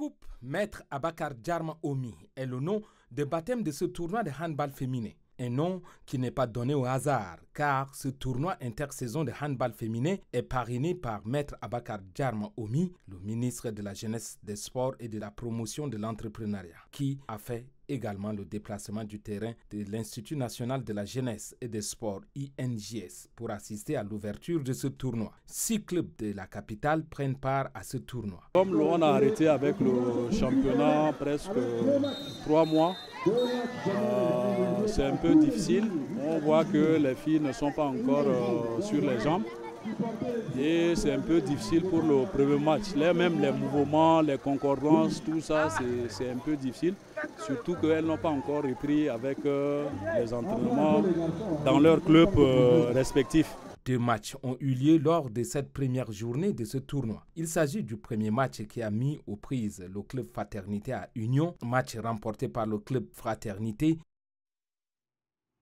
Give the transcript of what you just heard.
Coupe Maître Abakar Djarma Omi est le nom de baptême de ce tournoi de handball féminin. Un nom qui n'est pas donné au hasard, car ce tournoi intersaison de handball féminin est parrainé par Maître Abakar Djarma Omi, le ministre de la Jeunesse, des Sports et de la Promotion de l'Entrepreneuriat, qui a fait également le déplacement du terrain de l'Institut national de la jeunesse et des sports INJS pour assister à l'ouverture de ce tournoi. Six clubs de la capitale prennent part à ce tournoi. Comme on a arrêté avec le championnat presque trois mois, euh, c'est un peu difficile. On voit que les filles ne sont pas encore euh, sur les jambes. Et c'est un peu difficile pour le premier match. Là, même les mouvements, les concordances, tout ça, c'est un peu difficile. Surtout qu'elles n'ont pas encore repris avec euh, les entraînements dans leurs clubs euh, respectifs. Deux matchs ont eu lieu lors de cette première journée de ce tournoi. Il s'agit du premier match qui a mis aux prises le club Fraternité à Union, match remporté par le club Fraternité